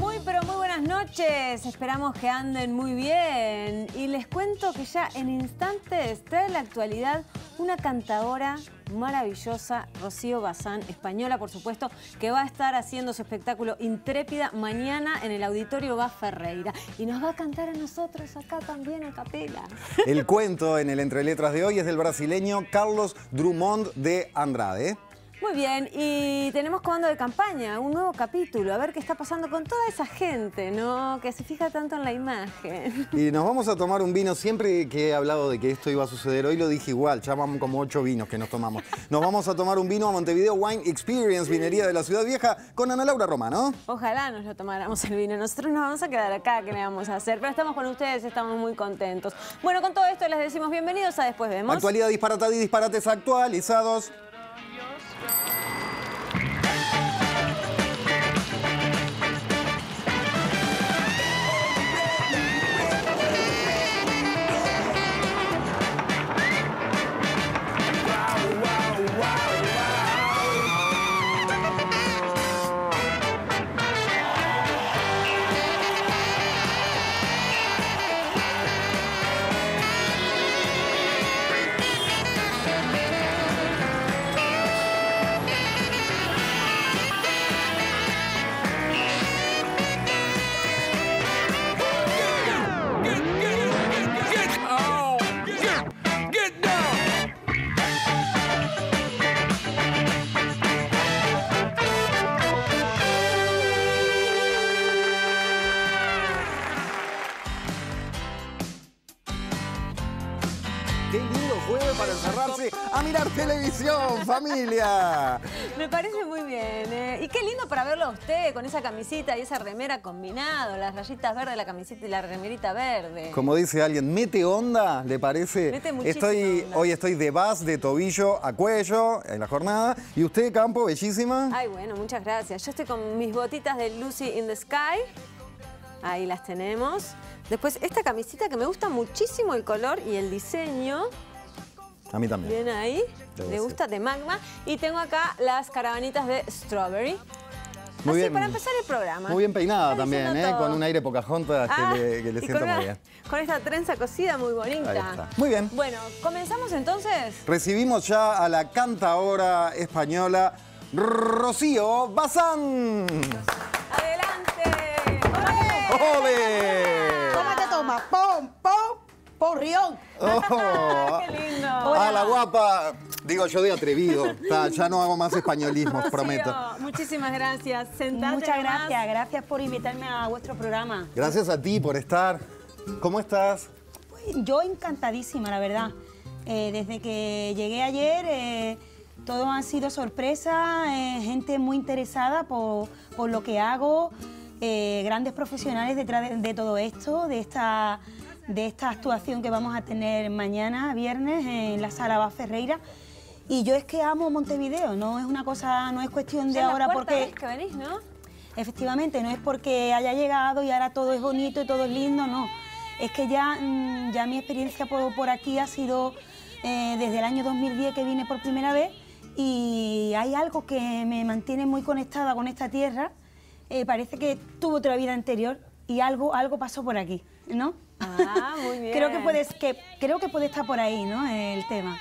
Muy pero muy buenas noches, esperamos que anden muy bien. Y les cuento que ya en instantes trae la actualidad una cantadora maravillosa, Rocío Bazán, española por supuesto, que va a estar haciendo su espectáculo Intrépida mañana en el Auditorio Va Ferreira y nos va a cantar a nosotros acá también en capela. El cuento en el Entre Letras de hoy es del brasileño Carlos Drummond de Andrade. Muy bien, y tenemos comando de campaña, un nuevo capítulo, a ver qué está pasando con toda esa gente, ¿no? Que se fija tanto en la imagen. Y nos vamos a tomar un vino. Siempre que he hablado de que esto iba a suceder, hoy lo dije igual, ya vamos como ocho vinos que nos tomamos. Nos vamos a tomar un vino a Montevideo Wine Experience, vinería de la Ciudad Vieja, con Ana Laura Romano. Ojalá nos lo tomáramos el vino. Nosotros nos vamos a quedar acá, ¿qué le vamos a hacer? Pero estamos con ustedes, estamos muy contentos. Bueno, con todo esto les decimos bienvenidos a Después Vemos. Actualidad disparatada y disparates actualizados. Familia. Me parece muy bien. ¿eh? Y qué lindo para verlo a usted con esa camisita y esa remera combinado, las rayitas verdes de la camiseta y la remerita verde. Como dice alguien, mete onda, ¿le parece? Mete estoy, onda. Hoy estoy de base, de tobillo a cuello en la jornada. Y usted, Campo, bellísima. Ay, bueno, muchas gracias. Yo estoy con mis botitas de Lucy in the Sky. Ahí las tenemos. Después esta camisita que me gusta muchísimo el color y el diseño. A mí también. Bien ahí. Debo Me decir. gusta de Magma. Y tengo acá las caravanitas de Strawberry. Muy Así bien. para empezar el programa. Muy bien peinada Está también, ¿eh? todo. Con un aire Pocahontas Ah, que le, que le con muy bien. Con esta trenza cosida muy bonita. Ahí está. Muy bien. Bueno, ¿comenzamos entonces? Recibimos ya a la cantadora española Rocío Bazán. ¡Adelante! ¡Ole! ¡Ole! ¿Cómo te toma? ¡Pom, pom, porrión! Oh, ¡Qué lindo! a la guapa, digo yo de atrevido. Ya no hago más españolismos, Rocío, prometo. Muchísimas gracias. Sentate Muchas gracias, gracias por invitarme a vuestro programa. Gracias a ti por estar. ¿Cómo estás? Yo encantadísima, la verdad. Eh, desde que llegué ayer, eh, todo han sido sorpresas, eh, gente muy interesada por, por lo que hago, eh, grandes profesionales detrás de, de todo esto, de esta, de esta actuación que vamos a tener mañana, viernes, en la sala Bas Ferreira. Y yo es que amo Montevideo, no es una cosa, no es cuestión de ahora porque... que venís, ¿no? Efectivamente, no es porque haya llegado y ahora todo es bonito y todo es lindo, no. Es que ya, mm, ya mi experiencia por, por aquí ha sido eh, desde el año 2010 que vine por primera vez y hay algo que me mantiene muy conectada con esta tierra. Eh, parece que tuvo otra vida anterior y algo, algo pasó por aquí, ¿no? Ah, muy bien. creo, que puedes, que, creo que puede estar por ahí, ¿no? El tema.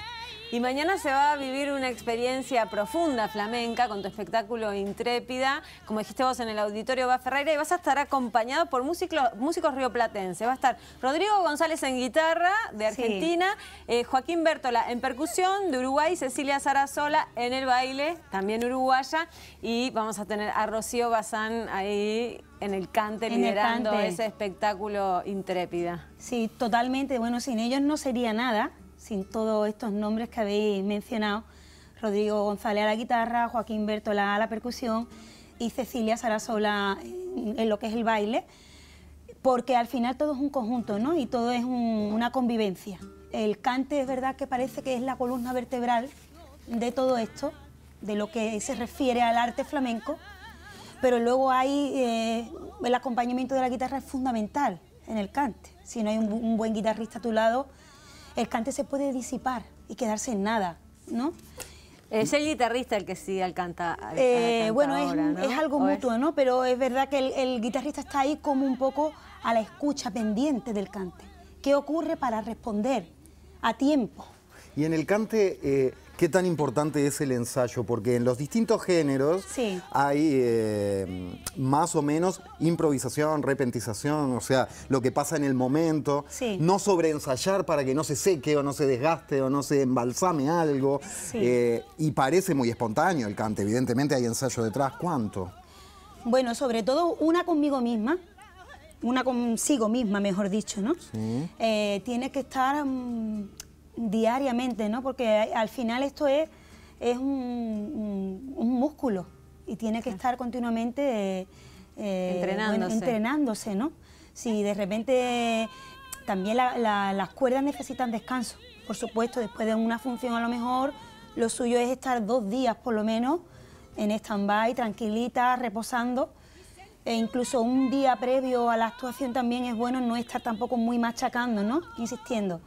Y mañana se va a vivir una experiencia profunda flamenca con tu espectáculo Intrépida, como dijiste vos en el auditorio Va Ferreira, y vas a estar acompañado por músicos, músicos rioplatenses. Va a estar Rodrigo González en guitarra, de Sí. Argentina, eh, Joaquín Bertola en percusión, de Uruguay, Cecilia Sarasola en el baile, también uruguaya, y vamos a tener a Rocío Bazán ahí en el cante, En el liderando cante. ese espectáculo Intrépida. Sí, totalmente. Bueno, sin ellos no sería nada, sin todos estos nombres que habéis mencionado. Rodrigo González a la guitarra, Joaquín Bertola a la percusión y Cecilia Sarasola en, lo que es el baile, porque al final todo es un conjunto, ¿no? Y todo es un- una convivencia. El cante es verdad que parece que es la columna vertebral de todo esto, de lo que se refiere al arte flamenco, pero luego hay eh, el acompañamiento de la guitarra es fundamental en el cante. Si no hay un buen guitarrista a tu lado, el cante se puede disipar y quedarse en nada, ¿no? Es el guitarrista el que sí al canta. Eh, bueno, es, es algo mutuo, ¿no? Pero es verdad que el, el, guitarrista está ahí como un poco a la escucha pendiente del cante. ¿Qué ocurre para responder a tiempo? Y en el cante, eh, ¿qué tan importante es el ensayo? Porque en los distintos géneros hay eh, más o menos improvisación, repentización, o sea, lo que pasa en el momento. No sobreensayar para que no se seque o no se desgaste o no se embalsame algo. Eh, y parece muy espontáneo el cante, evidentemente hay ensayo detrás. ¿Cuánto? Bueno, sobre todo una conmigo misma, una consigo misma, mejor dicho, ¿no? tiene que estar... Mm, diariamente, ¿no? Porque al final esto es, es un, músculo y tiene que estar continuamente eh, entrenándose. ¿no? Si de repente también las cuerdas necesitan descanso, por supuesto, después de una función a lo mejor lo suyo es estar dos días por lo menos en stand-by, tranquilita, reposando. E incluso un día previo a la actuación también es bueno no estar tampoco muy machacando, ¿no? Insistiendo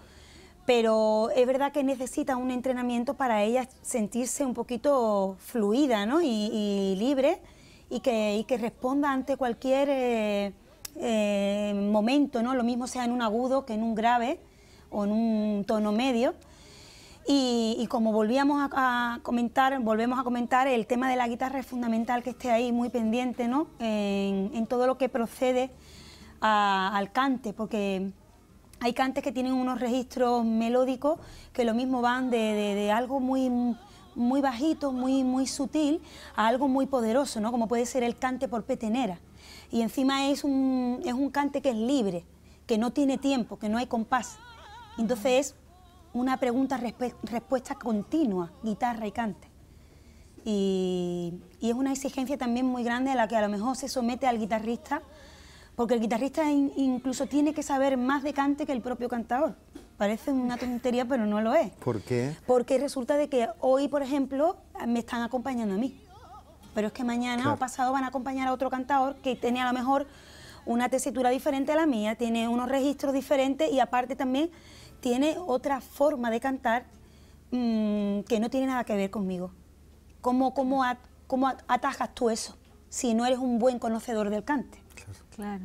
pero es verdad que necesita un entrenamiento para ella sentirse un poquito fluida ¿no? y, libre y que, que, responda ante cualquier eh, eh, momento, ¿no? lo mismo sea en un agudo que en un grave o en un tono medio. Y, como volvíamos a, comentar, volvemos a comentar, el tema de la guitarra es fundamental que esté ahí muy pendiente ¿no? en, todo lo que procede al cante, porque hay cantes que tienen unos registros melódicos que lo mismo van de, algo muy, muy bajito, muy, muy sutil, a algo muy poderoso, ¿no? como puede ser el cante por petenera. Y encima es un, es un cante que es libre, que no tiene tiempo, que no hay compás. Entonces es una pregunta-respuesta continua, guitarra y cante. Y, y, es una exigencia también muy grande a la que a lo mejor se somete al guitarrista porque el guitarrista incluso tiene que saber más de cante que el propio cantador. Parece una tontería, pero no lo es. ¿Por qué? Porque resulta de que hoy, por ejemplo, me están acompañando a mí. Pero es que mañana o pasado van a acompañar a otro cantador que tiene a lo mejor una tesitura diferente a la mía, tiene unos registros diferentes y aparte también tiene otra forma de cantar mm, que no tiene nada que ver conmigo. ¿Cómo, cómo, ¿Cómo atajas tú eso si no eres un buen conocedor del cante? Claro.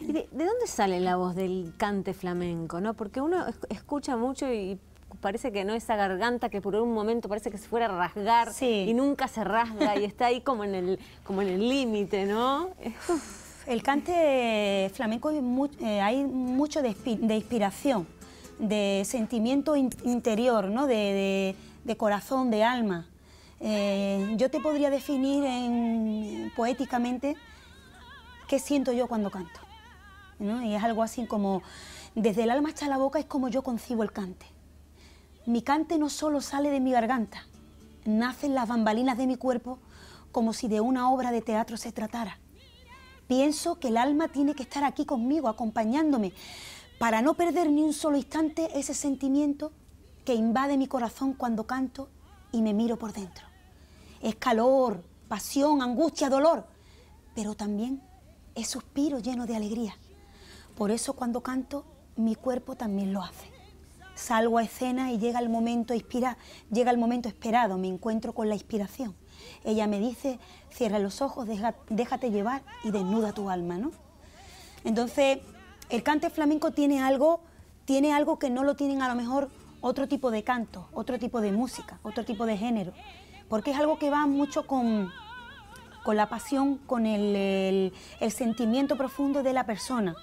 ¿Y de, dónde sale la voz del cante flamenco? ¿no? Porque uno escucha mucho y parece que no esa garganta que por un momento parece que se fuera a rasgar y nunca se rasga y está ahí como en el como en el límite, ¿no? El cante flamenco eh, hay mucho de, inspiración, de sentimiento interior, ¿no? De, corazón, de alma. Eh, yo te podría definir en, poéticamente qué siento yo cuando canto. Y es algo así como, desde el alma hasta la boca es como yo concibo el cante. Mi cante no solo sale de mi garganta, nacen las bambalinas de mi cuerpo como si de una obra de teatro se tratara. Pienso que el alma tiene que estar aquí conmigo, acompañándome, para no perder ni un solo instante ese sentimiento que invade mi corazón cuando canto y me miro por dentro. Es calor, pasión, angustia, dolor, pero también es suspiro lleno de alegría. Por eso cuando canto, mi cuerpo también lo hace. Salgo a escena y llega el momento inspira, llega el momento esperado, me encuentro con la inspiración. Ella me dice, cierra los ojos, déjate llevar y desnuda tu alma, ¿no? Entonces, el cante flamenco tiene algo, tiene algo que no lo tienen a lo mejor otro tipo de canto, otro tipo de música, otro tipo de género, porque es algo que va mucho con, con la pasión, con el, sentimiento profundo de la persona,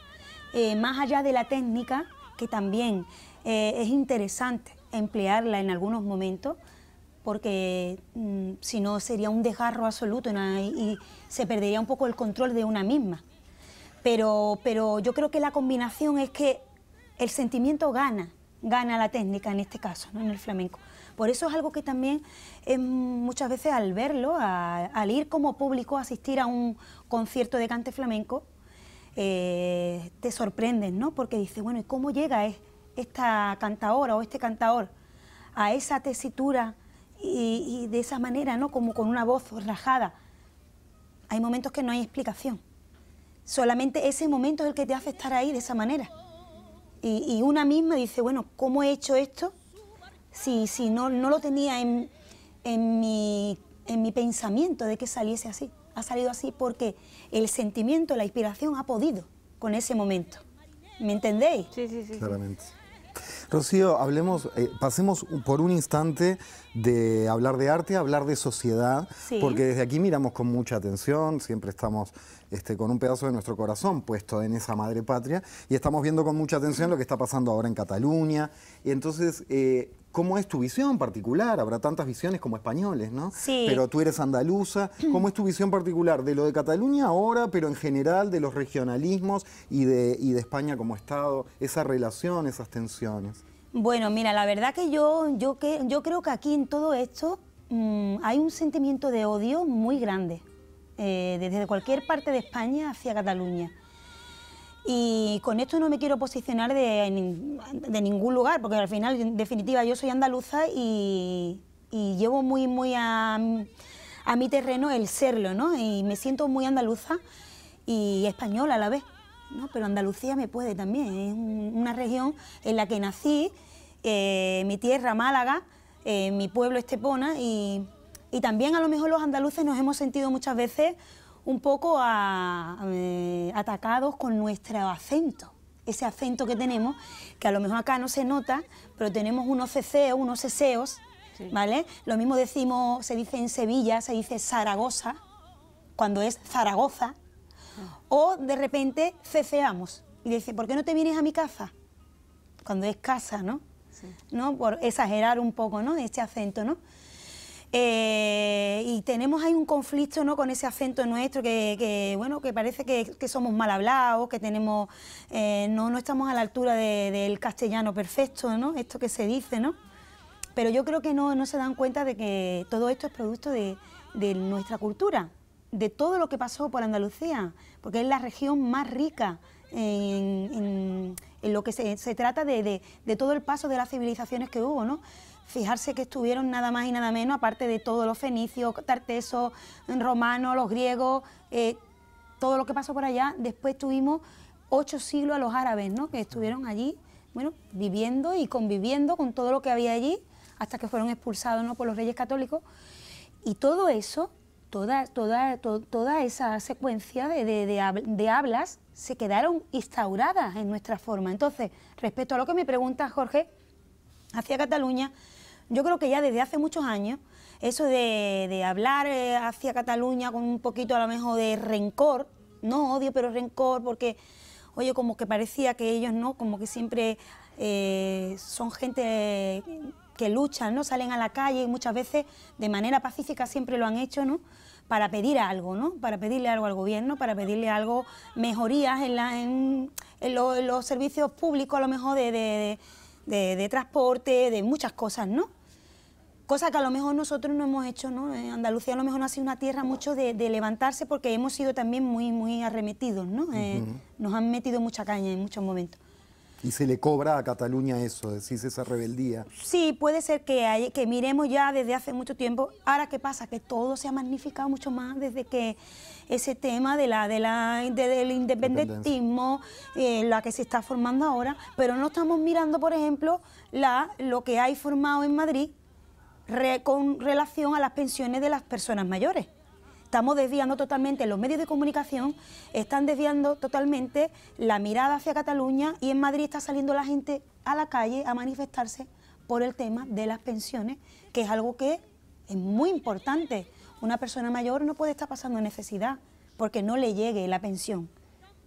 eh, más allá de la técnica, que también eh, es interesante emplearla en algunos momentos, porque mm, si no sería un desgarro absoluto y, se perdería un poco el control de una misma. Pero, pero yo creo que la combinación es que el sentimiento gana, gana la técnica en este caso, ¿no? en el flamenco. Por eso es algo que también muchas veces al verlo, al ir como público a asistir a un concierto de cante flamenco, eh, te sorprendes, ¿no? Porque dices, bueno, ¿y cómo llega esta cantadora o este cantador a esa tesitura y, de esa manera, ¿no? Como con una voz rajada. hay momentos que no hay explicación. Solamente ese momento es el que te hace estar ahí de esa manera. Y, una misma dice, bueno, ¿cómo he hecho esto si, si no, no lo tenía en, en, mi, en mi pensamiento de que saliese así? Ha salido así porque el sentimiento, la inspiración ha podido con ese momento. ¿Me entendéis? Sí, sí, sí. Claramente. Rocío, hablemos, eh, pasemos por un instante de hablar de arte a hablar de sociedad, porque desde aquí miramos con mucha atención, siempre estamos este, con un pedazo de nuestro corazón puesto en esa madre patria y estamos viendo con mucha atención lo que está pasando ahora en Cataluña. Y entonces, eh, ¿cómo es tu visión particular? Habrá tantas visiones como españoles, ¿no? Sí. Pero tú eres andaluza. ¿Cómo es tu visión particular de lo de Cataluña ahora, pero en general de los regionalismos y de, y de España como Estado? Esa relación, esas tensiones. Bueno, mira, la verdad que yo, yo, que, yo creo que aquí en todo esto mm, hay un sentimiento de odio muy grande, eh, desde cualquier parte de España hacia Cataluña. Y con esto no me quiero posicionar de, ningún lugar, porque al final, en definitiva, yo soy andaluza y, llevo muy, muy a, mi terreno el serlo, ¿no? Y me siento muy andaluza y española a la vez. ¿No? Pero Andalucía me puede también, es una región en la que nací, eh, mi tierra Málaga, eh, mi pueblo Estepona y, también a lo mejor los andaluces nos hemos sentido muchas veces un poco eh, atacados con nuestro acento, ese acento que tenemos, que a lo mejor acá no se nota, pero tenemos unos ceceos, unos ceseos, ¿vale? Lo mismo decimos, se dice en Sevilla, se dice Zaragoza, cuando es Zaragoza, o de repente ceceamos y dice, ¿por qué no te vienes a mi casa? Cuando es casa, ¿no? ¿no? Por exagerar un poco, ¿no? Este acento, ¿no? Eh, y tenemos ahí un conflicto ¿no? con ese acento nuestro que, bueno, que parece que, somos mal hablados, que tenemos, eh, no, no estamos a la altura del castellano perfecto, ¿no? esto que se dice, ¿no? pero yo creo que no, no se dan cuenta de que todo esto es producto de, de nuestra cultura, de todo lo que pasó por Andalucía, porque es la región más rica en, lo que se, trata de, todo el paso de las civilizaciones que hubo, ¿no? Fijarse que estuvieron nada más y nada menos, aparte de todos los fenicios, tartesos, romanos, los griegos, eh, todo lo que pasó por allá, después tuvimos ocho siglos a los árabes, ¿no? Que estuvieron allí, bueno, viviendo y conviviendo con todo lo que había allí, hasta que fueron expulsados ¿no? por los reyes católicos. Y todo eso toda, toda, toda esa secuencia de, hablas se quedaron instauradas en nuestra forma. Entonces, respecto a lo que me pregunta Jorge, hacia Cataluña, yo creo que ya desde hace muchos años, eso de, hablar eh, hacia Cataluña con un poquito a lo mejor de rencor, no odio, pero rencor, porque, oye, como que parecía que ellos, ¿no? Como que siempre eh, son gente que luchan, ¿no? Salen a la calle y muchas veces de manera pacífica siempre lo han hecho, ¿no? Para pedir algo, ¿no? Para pedirle algo al gobierno, para pedirle algo, mejorías en, la, en, los servicios públicos, a lo mejor de, de, transporte, de muchas cosas, ¿no? Cosa que a lo mejor nosotros no hemos hecho, ¿no? En Andalucía a lo mejor no ha sido una tierra mucho de, levantarse porque hemos sido también muy, muy arremetidos, ¿no? Eh, nos han metido mucha caña en muchos momentos. Y se le cobra a Cataluña eso, decís, esa rebeldía. Sí, puede ser que, que miremos ya desde hace mucho tiempo. Ahora, ¿qué pasa? Que todo se ha magnificado mucho más desde que ese tema de la, de la, del independentismo, eh, la que se está formando ahora, pero no estamos mirando, por ejemplo, la, lo que hay formado en Madrid con relación a las pensiones de las personas mayores estamos desviando totalmente, los medios de comunicación están desviando totalmente la mirada hacia Cataluña y en Madrid está saliendo la gente a la calle a manifestarse por el tema de las pensiones, que es algo que es muy importante. Una persona mayor no puede estar pasando necesidad porque no le llegue la pensión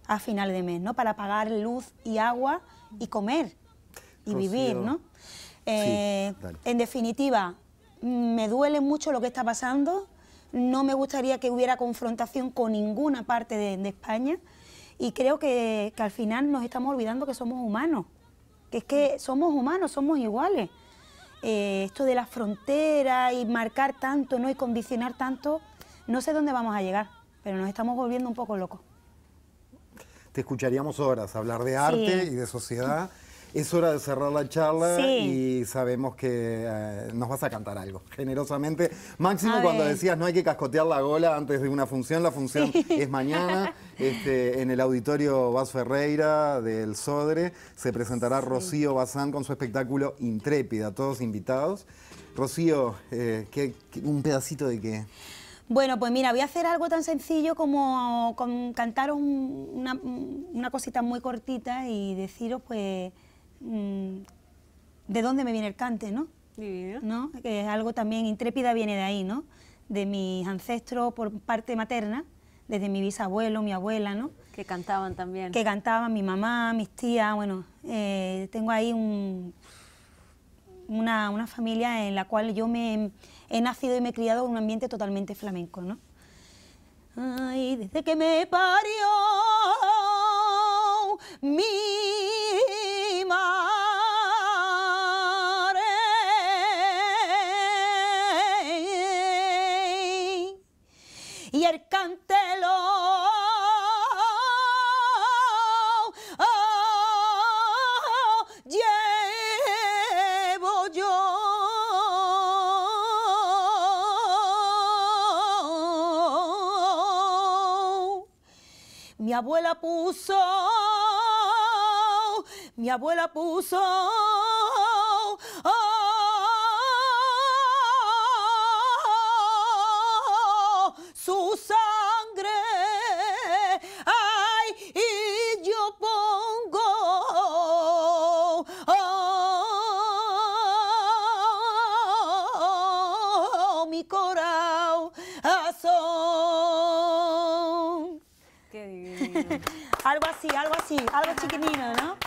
a final de mes, ¿no? Para pagar luz y agua y comer y vivir, ¿no? Eh, en definitiva, me duele mucho lo que está pasando no me gustaría que hubiera confrontación con ninguna parte de, España y creo que, al final nos estamos olvidando que somos humanos, que es que somos humanos, somos iguales. Eh, esto de la frontera y marcar tanto ¿no? y condicionar tanto, no sé dónde vamos a llegar, pero nos estamos volviendo un poco locos. Te escucharíamos horas hablar de arte y de sociedad. Es hora de cerrar la charla y sabemos que eh, nos vas a cantar algo, generosamente. Máximo cuando decías no hay que cascotear la gola antes de una función, la función es mañana. Este, en el auditorio Vaz Ferreira del Sodre se presentará Rocío Bazán con su espectáculo Intrépida, todos invitados. Rocío, eh, un pedacito de qué? Bueno, pues mira, voy a hacer algo tan sencillo como cantaros una, cosita muy cortita y deciros, pues, mm, de dónde me viene el cante, ¿no? ¿no? Que es algo también, intrépida viene de ahí, ¿no? De mis ancestros por parte materna, desde mi bisabuelo, mi abuela, ¿no? Que cantaban también. Que cantaban mi mamá, mis tías, bueno, eh, tengo ahí un, una, una, familia en la cual yo me he nacido y me he criado en un ambiente totalmente flamenco, ¿no? Ay, desde que me parió mi y el cantelo Mi abuela puso, mi abuela puso su sangre, ay, y yo pongo mi corazón. algo así, algo así, algo chiquitino, ¿no?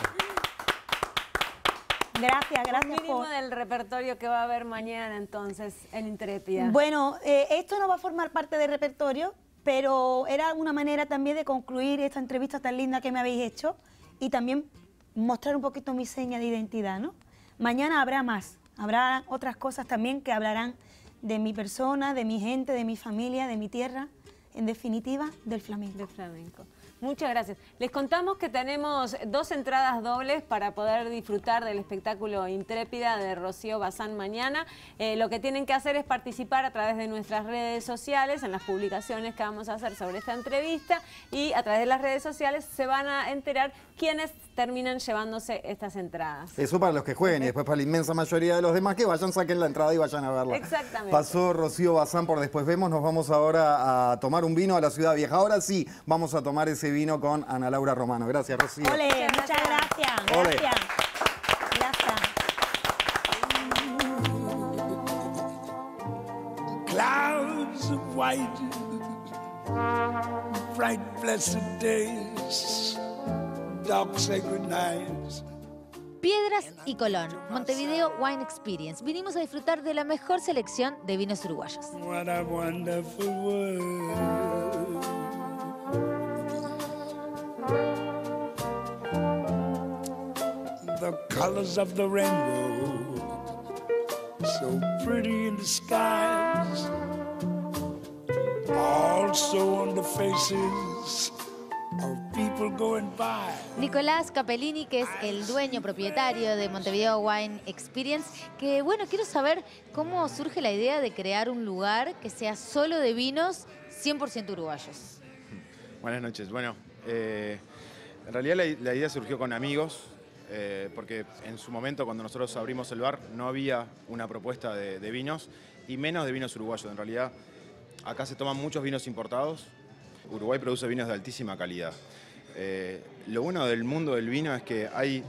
Gracias, gracias. Un mínimo del repertorio que va a haber mañana entonces en Intrépida. Bueno, eh, esto no va a formar parte del repertorio, pero era una manera también de concluir esta entrevista tan linda que me habéis hecho y también mostrar un poquito mi seña de identidad, ¿no? Mañana habrá más, habrá otras cosas también que hablarán de mi persona, de mi gente, de mi familia, de mi tierra, en definitiva, del flamenco. Del flamenco. Muchas gracias. Les contamos que tenemos dos entradas dobles para poder disfrutar del espectáculo Intrépida de Rocío Bazán mañana. Eh, lo que tienen que hacer es participar a través de nuestras redes sociales, en las publicaciones que vamos a hacer sobre esta entrevista y a través de las redes sociales se van a enterar quiénes terminan llevándose estas entradas. Eso para los que jueguen y después para la inmensa mayoría de los demás que vayan, saquen la entrada y vayan a verla. Exactamente. Pasó Rocío Bazán por Después Vemos, nos vamos ahora a tomar un vino a la Ciudad Vieja. Ahora sí, vamos a tomar ese vino con Ana Laura Romano. Gracias, Rocío. Ole, muchas gracias. Gracias. Gracias. Clouds of white, bright blessed days. Piedras y Colón, Montevideo Wine Experience. Vinimos a disfrutar de la mejor selección de vinos uruguayos. What a wonderful world. The colors of the rainbow, so pretty in the skies, also on the faces Nicolás Capellini, que es el dueño propietario de Montevideo Wine Experience, que bueno, quiero saber cómo surge la idea de crear un lugar que sea solo de vinos 100% uruguayos. Buenas noches. Bueno, eh, en realidad la, idea surgió con amigos, eh, porque en su momento cuando nosotros abrimos el bar no había una propuesta de, de vinos y menos de vinos uruguayos. En realidad acá se toman muchos vinos importados, Uruguay produce vinos de altísima calidad. Eh, lo bueno del mundo del vino es que hay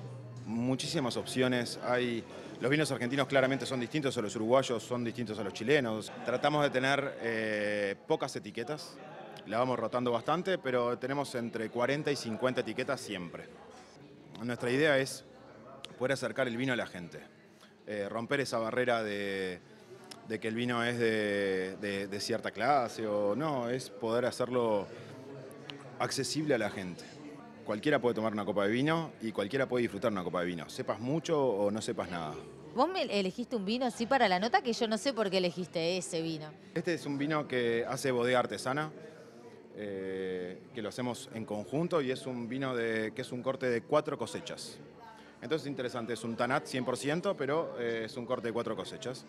muchísimas opciones, hay... Los vinos argentinos claramente son distintos a los uruguayos, son distintos a los chilenos. Tratamos de tener eh, pocas etiquetas, la vamos rotando bastante, pero tenemos entre 40 y 50 etiquetas siempre. Nuestra idea es poder acercar el vino a la gente, eh, romper esa barrera de, de que el vino es de, cierta clase o no, es poder hacerlo accesible a la gente. Cualquiera puede tomar una copa de vino y cualquiera puede disfrutar una copa de vino, sepas mucho o no sepas nada. Vos me elegiste un vino así para la nota que yo no sé por qué elegiste ese vino. Este es un vino que hace bodega artesana, eh, que lo hacemos en conjunto y es un vino de, que es un corte de cuatro cosechas. Entonces es interesante, es un Tanat 100%, pero eh, es un corte de cuatro cosechas.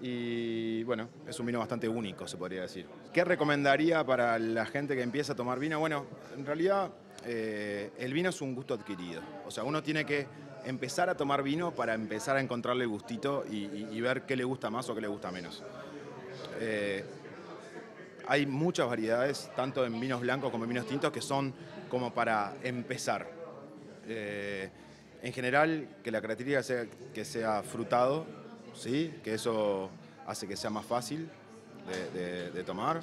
Y bueno, es un vino bastante único, se podría decir. ¿Qué recomendaría para la gente que empieza a tomar vino? Bueno, en realidad eh, el vino es un gusto adquirido. O sea, uno tiene que empezar a tomar vino para empezar a encontrarle gustito y, ver qué le gusta más o qué le gusta menos. Eh, hay muchas variedades, tanto en vinos blancos como en vinos tintos, que son como para empezar. Eh, en general, que la característica sea que sea frutado, ¿sí? que eso hace que sea más fácil de, tomar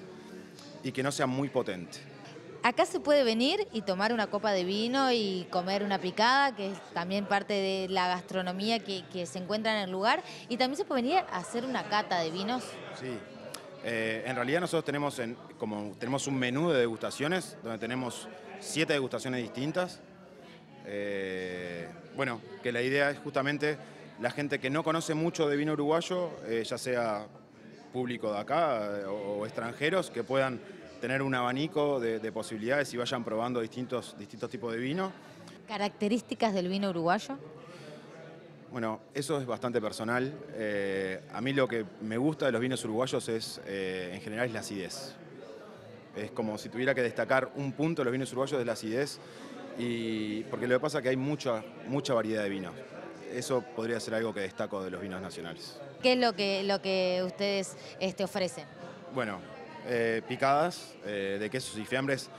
y que no sea muy potente. Acá se puede venir y tomar una copa de vino y comer una picada, que es también parte de la gastronomía que, que se encuentra en el lugar. Y también se puede venir a hacer una cata de vinos. Sí, eh, en realidad nosotros tenemos, como, tenemos un menú de degustaciones donde tenemos siete degustaciones distintas. Eh, bueno, que la idea es justamente la gente que no conoce mucho de vino uruguayo, eh, ya sea público de acá o, extranjeros, que puedan tener un abanico de, de, posibilidades y vayan probando distintos, distintos tipos de vino. ¿Características del vino uruguayo? Bueno, eso es bastante personal. Eh, a mí lo que me gusta de los vinos uruguayos es, eh, en general, es la acidez. Es como si tuviera que destacar un punto de los vinos uruguayos de la acidez, y, porque lo que pasa es que hay mucha, mucha variedad de vinos. Eso podría ser algo que destaco de los vinos nacionales. ¿Qué es lo que, lo que ustedes este, ofrecen? Bueno, eh, picadas de quesos y fiambres.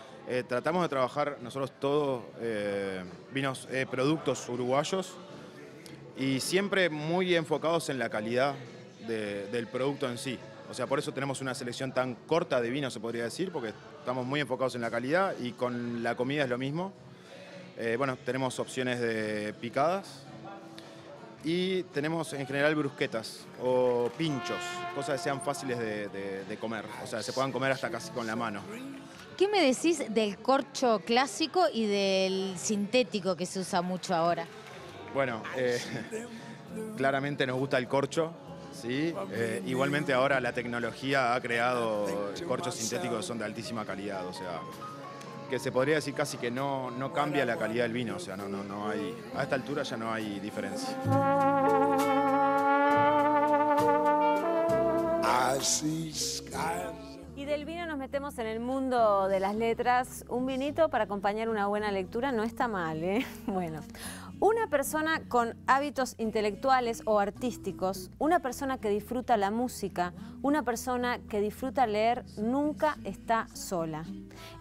tratamos de trabajar nosotros todos vinos, productos uruguayos, y siempre muy enfocados en la calidad del producto en sí. O sea, por eso tenemos una selección tan corta de vino, se podría decir, porque estamos muy enfocados en la calidad y con la comida es lo mismo. Eh, bueno, tenemos opciones de picadas y tenemos en general brusquetas o pinchos, cosas que sean fáciles de, de comer, o sea, se puedan comer hasta casi con la mano. ¿Qué me decís del corcho clásico y del sintético que se usa mucho ahora? Bueno, eh, claramente nos gusta el corcho, ¿sí? Eh, igualmente ahora la tecnología ha creado corchos sintéticos que son de altísima calidad, o sea, que se podría decir casi que no, no cambia la calidad del vino, o sea, no, no, no hay, a esta altura ya no hay diferencia. Y del vino nos metemos en el mundo de las letras. Un vinito para acompañar una buena lectura no está mal, ¿eh? Bueno, una persona con hábitos intelectuales o artísticos, una persona que disfruta la música, una persona que disfruta leer, nunca está sola.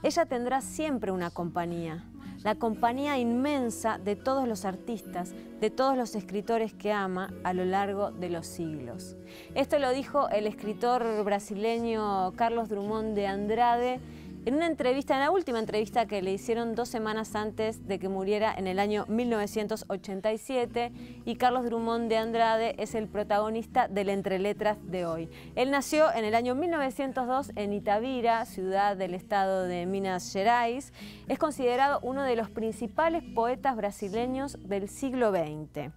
Ella tendrá siempre una compañía, la compañía inmensa de todos los artistas, de todos los escritores que ama a lo largo de los siglos. Esto lo dijo el escritor brasileño Carlos Drummond de Andrade en una entrevista, en la última entrevista que le hicieron dos semanas antes de que muriera en el año 1987 y Carlos Drummond de Andrade es el protagonista del Entre Letras de hoy. Él nació en el año 1902 en Itavira, ciudad del estado de Minas Gerais. Es considerado uno de los principales poetas brasileños del siglo XX.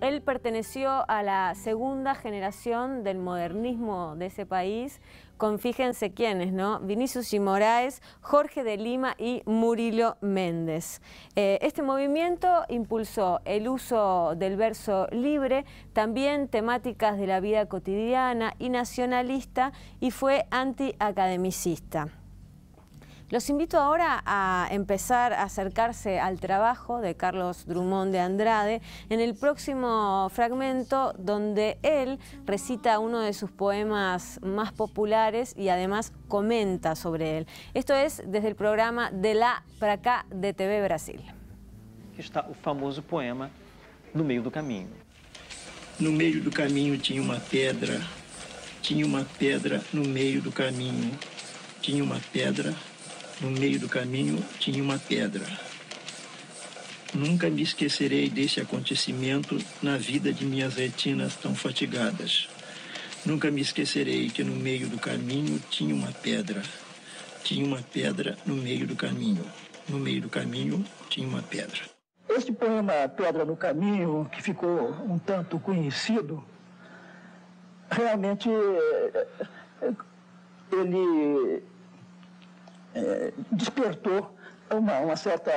Él perteneció a la segunda generación del modernismo de ese país, con fíjense quiénes, ¿no? Vinicius y Moraes, Jorge de Lima y Murilo Méndez. Eh, este movimiento impulsó el uso del verso libre, también temáticas de la vida cotidiana y nacionalista y fue antiacademicista. Los invito ahora a empezar a acercarse al trabajo de Carlos Drummond de Andrade en el próximo fragmento donde él recita uno de sus poemas más populares y además comenta sobre él. Esto es desde el programa De lá para acá de TV Brasil. Está o famoso poema No meio do caminho. No meio do caminho tinha uma pedra, tinha uma pedra no meio do caminho, tinha uma pedra no meio do caminho tinha uma pedra. Nunca me esquecerei desse acontecimento na vida de minhas retinas tão fatigadas. Nunca me esquecerei que no meio do caminho tinha uma pedra. Tinha uma pedra no meio do caminho. No meio do caminho tinha uma pedra. Este poema Pedra no Caminho, que ficou um tanto conhecido, realmente ele é, despertou uma, uma certa,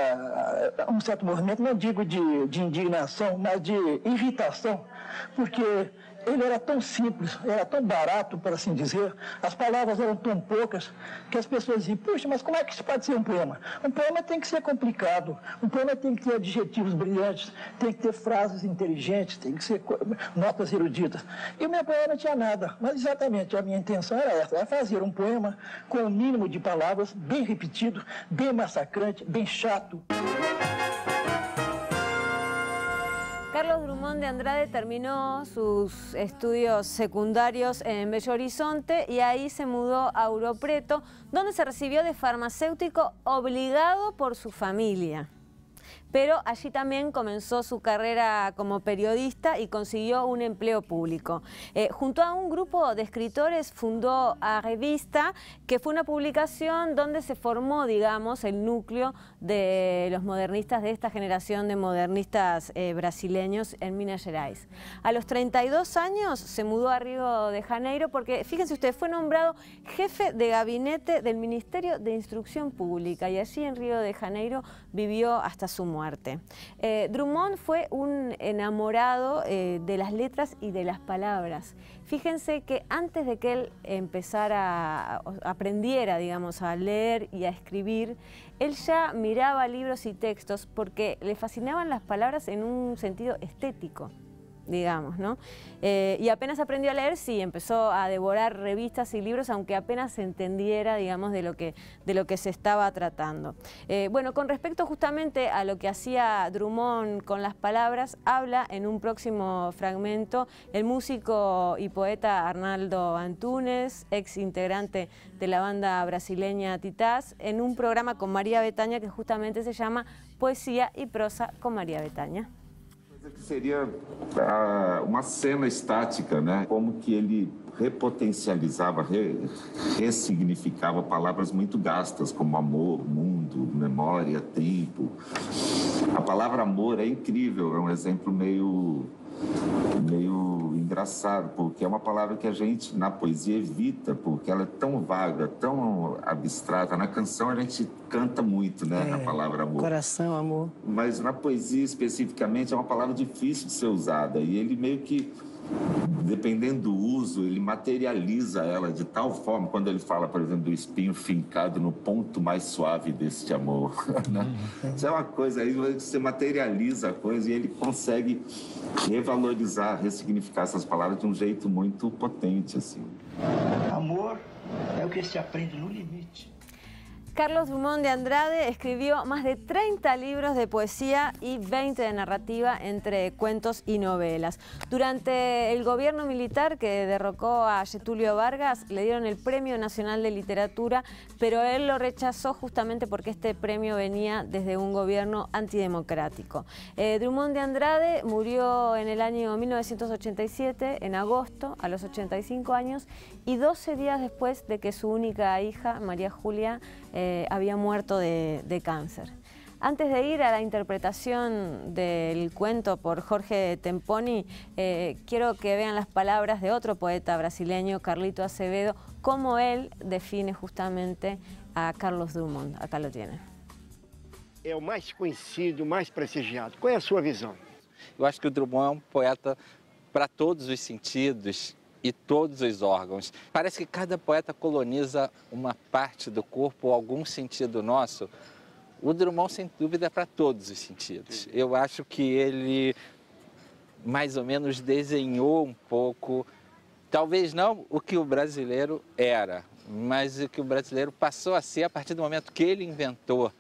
um certo movimento, não digo de, de indignação, mas de irritação, porque ele era tão simples, era tão barato, por assim dizer, as palavras eram tão poucas, que as pessoas diziam, puxa, mas como é que isso pode ser um poema? Um poema tem que ser complicado, um poema tem que ter adjetivos brilhantes, tem que ter frases inteligentes, tem que ser notas eruditas. E o meu poema não tinha nada, mas exatamente a minha intenção era essa, era fazer um poema com o um mínimo de palavras, bem repetido, bem massacrante, bem chato. Drummond de Andrade terminó sus estudios secundarios en Bello Horizonte y ahí se mudó a Europreto, donde se recibió de farmacéutico obligado por su familia pero allí también comenzó su carrera como periodista y consiguió un empleo público. Eh, junto a un grupo de escritores fundó a Revista, que fue una publicación donde se formó, digamos, el núcleo de los modernistas de esta generación de modernistas eh, brasileños en Minas Gerais. A los 32 años se mudó a Río de Janeiro porque, fíjense ustedes, fue nombrado jefe de gabinete del Ministerio de Instrucción Pública y allí en Río de Janeiro vivió hasta su muerte. Eh, Drummond fue un enamorado eh, de las letras y de las palabras. Fíjense que antes de que él empezara, aprendiera, digamos, a leer y a escribir, él ya miraba libros y textos porque le fascinaban las palabras en un sentido estético digamos, ¿no? Eh, y apenas aprendió a leer, sí, empezó a devorar revistas y libros, aunque apenas entendiera, digamos, de lo que, de lo que se estaba tratando. Eh, bueno, con respecto justamente a lo que hacía Drummond con las palabras, habla en un próximo fragmento el músico y poeta Arnaldo Antunes, ex integrante de la banda brasileña Titás, en un programa con María Betaña que justamente se llama Poesía y prosa con María Betaña. Seria ah, uma cena estática, né? Como que ele repotencializava, re, ressignificava palavras muito gastas, como amor, mundo, memória, tempo. A palavra amor é incrível, é um exemplo meio meio engraçado, porque é uma palavra que a gente na poesia evita, porque ela é tão vaga, tão abstrata. Na canção a gente canta muito, né, é, a palavra amor. Coração, amor. Mas na poesia especificamente é uma palavra difícil de ser usada e ele meio que dependendo do uso, ele materializa ela de tal forma, quando ele fala, por exemplo, do espinho fincado no ponto mais suave deste amor. Né? Uhum. Isso é uma coisa, aí você materializa a coisa e ele consegue revalorizar, ressignificar essas palavras de um jeito muito potente. assim. Amor é o que se aprende no limite. Carlos Dumont de Andrade escribió más de 30 libros de poesía y 20 de narrativa entre cuentos y novelas. Durante el gobierno militar que derrocó a Getulio Vargas le dieron el Premio Nacional de Literatura, pero él lo rechazó justamente porque este premio venía desde un gobierno antidemocrático. Eh, Drummond de Andrade murió en el año 1987, en agosto, a los 85 años, y 12 días después de que su única hija, María Julia, eh, había muerto de, cáncer. Antes de ir a la interpretación del cuento por Jorge Temponi, eh, quiero que vean las palabras de otro poeta brasileño, Carlito Acevedo, cómo él define justamente a Carlos Drummond. Acá lo tiene. É o mais conhecido, mais prestigiado. Qual é a sua visão? Eu acho que o Drummond é um poeta para todos os sentidos e todos os órgãos. Parece que cada poeta coloniza uma parte do corpo ou algum sentido nosso. O Drummond, sem dúvida, é para todos os sentidos. Eu acho que ele, mais ou menos, desenhou um pouco, talvez não o que o brasileiro era, mas o que o brasileiro passou a ser a partir do momento que ele inventou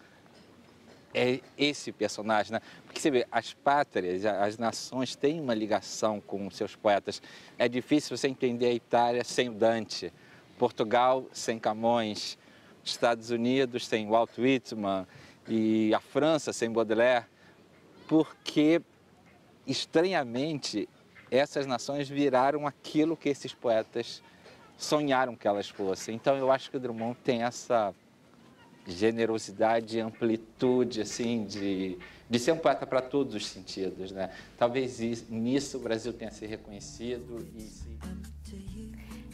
é esse personagem, né? Porque você vê, as pátrias, as nações têm uma ligação com seus poetas. É difícil você entender a Itália sem o Dante, Portugal sem Camões, Estados Unidos sem Walt Whitman e a França sem Baudelaire, porque estranhamente essas nações viraram aquilo que esses poetas sonharam que elas fossem. Então eu acho que o Drummond tem essa generosidade, amplitude, assim, de, de ser um poeta para todos os sentidos, né? Talvez nisso o Brasil tenha se reconhecido e se...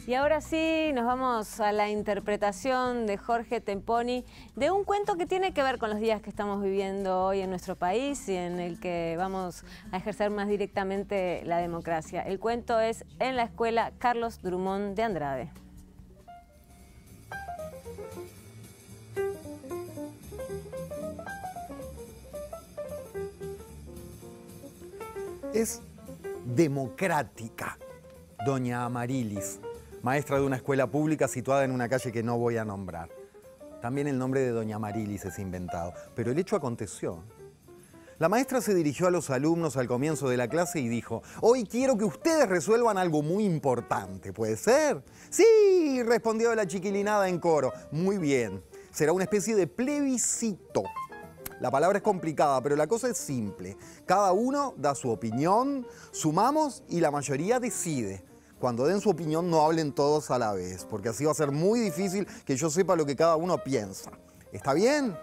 Y ahora sí, nos vamos a la interpretación de Jorge Temponi de un cuento que tiene que ver con los días que estamos viviendo hoy en nuestro país y en el que vamos a ejercer más directamente la democracia. El cuento es En la escuela Carlos Drummond de Andrade. Es democrática, doña Amarilis maestra de una escuela pública situada en una calle que no voy a nombrar. También el nombre de doña Marilis es inventado, pero el hecho aconteció. La maestra se dirigió a los alumnos al comienzo de la clase y dijo, hoy quiero que ustedes resuelvan algo muy importante, ¿puede ser? Sí, respondió la chiquilinada en coro. Muy bien, será una especie de plebiscito. La palabra es complicada, pero la cosa es simple. Cada uno da su opinión, sumamos y la mayoría decide cuando den su opinión no hablen todos a la vez, porque así va a ser muy difícil que yo sepa lo que cada uno piensa. ¿Está bien?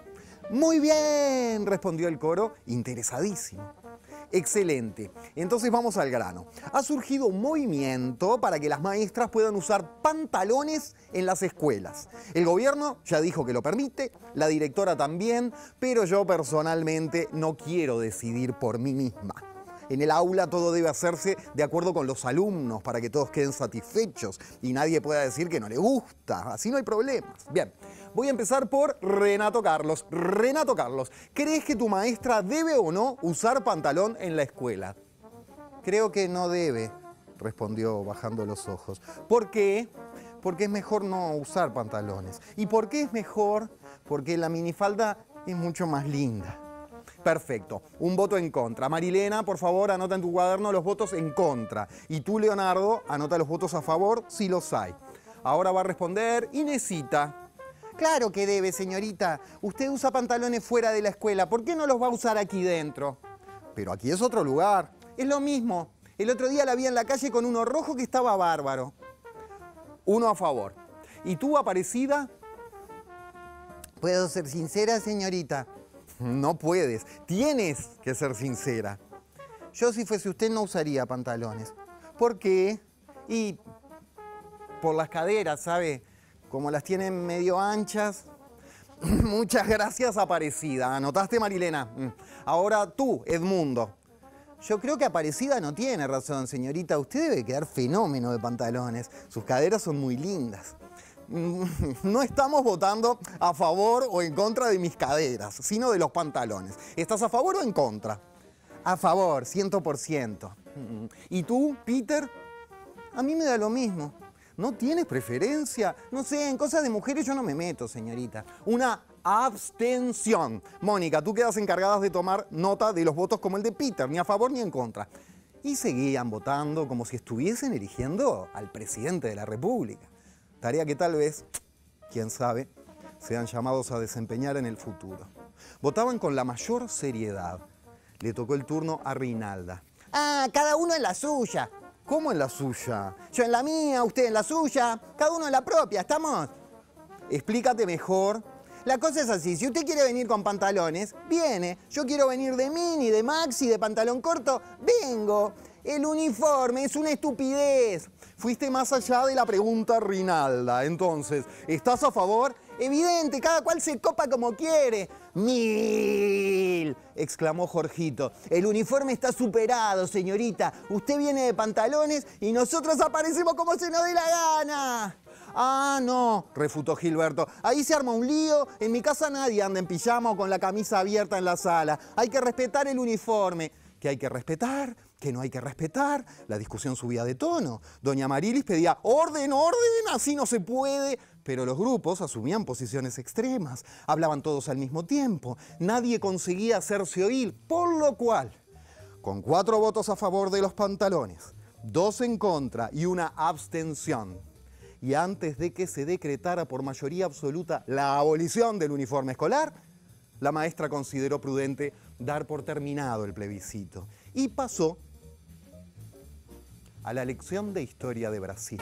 Muy bien, respondió el coro, interesadísimo. Excelente. Entonces vamos al grano. Ha surgido un movimiento para que las maestras puedan usar pantalones en las escuelas. El gobierno ya dijo que lo permite, la directora también, pero yo personalmente no quiero decidir por mí misma. En el aula todo debe hacerse de acuerdo con los alumnos para que todos queden satisfechos y nadie pueda decir que no le gusta. Así no hay problemas. Bien, voy a empezar por Renato Carlos. Renato Carlos, ¿crees que tu maestra debe o no usar pantalón en la escuela? Creo que no debe, respondió bajando los ojos. ¿Por qué? Porque es mejor no usar pantalones. ¿Y por qué es mejor? Porque la minifalda es mucho más linda. Perfecto. Un voto en contra. Marilena, por favor, anota en tu cuaderno los votos en contra. Y tú, Leonardo, anota los votos a favor si los hay. Ahora va a responder Inesita. Claro que debe, señorita. Usted usa pantalones fuera de la escuela. ¿Por qué no los va a usar aquí dentro? Pero aquí es otro lugar. Es lo mismo. El otro día la vi en la calle con uno rojo que estaba bárbaro. Uno a favor. ¿Y tú, Aparecida? Puedo ser sincera, señorita. No puedes, tienes que ser sincera. Yo si fuese usted no usaría pantalones. ¿Por qué? Y por las caderas, ¿sabe? Como las tienen medio anchas. Muchas gracias, Aparecida. ¿Anotaste, Marilena? Mm. Ahora tú, Edmundo. Yo creo que Aparecida no tiene razón, señorita. Usted debe quedar fenómeno de pantalones. Sus caderas son muy lindas. no estamos votando a favor o en contra de mis caderas, sino de los pantalones. ¿Estás a favor o en contra? A favor, 100%. ¿Y tú, Peter? A mí me da lo mismo. ¿No tienes preferencia? No sé, en cosas de mujeres yo no me meto, señorita. Una abstención. Mónica, tú quedas encargada de tomar nota de los votos como el de Peter, ni a favor ni en contra. Y seguían votando como si estuviesen eligiendo al presidente de la República tarea que tal vez, quién sabe, sean llamados a desempeñar en el futuro. Votaban con la mayor seriedad. Le tocó el turno a Rinalda. Ah, cada uno en la suya. ¿Cómo en la suya? Yo en la mía, usted en la suya, cada uno en la propia, ¿estamos? Explícate mejor. La cosa es así, si usted quiere venir con pantalones, viene. Yo quiero venir de mini, de maxi, de pantalón corto, vengo. El uniforme es una estupidez. Fuiste más allá de la pregunta Rinalda. Entonces, ¿estás a favor? Evidente, cada cual se copa como quiere. ¡Mil! exclamó Jorgito. El uniforme está superado, señorita. Usted viene de pantalones y nosotros aparecemos como se nos dé la gana. Ah, no, refutó Gilberto. Ahí se arma un lío. En mi casa nadie anda en pijama o con la camisa abierta en la sala. Hay que respetar el uniforme. ¿Qué hay que respetar? que no hay que respetar, la discusión subía de tono. Doña Marilis pedía orden, orden, así no se puede. Pero los grupos asumían posiciones extremas, hablaban todos al mismo tiempo, nadie conseguía hacerse oír, por lo cual, con cuatro votos a favor de los pantalones, dos en contra y una abstención, y antes de que se decretara por mayoría absoluta la abolición del uniforme escolar, la maestra consideró prudente dar por terminado el plebiscito y pasó a la lección de historia de Brasil.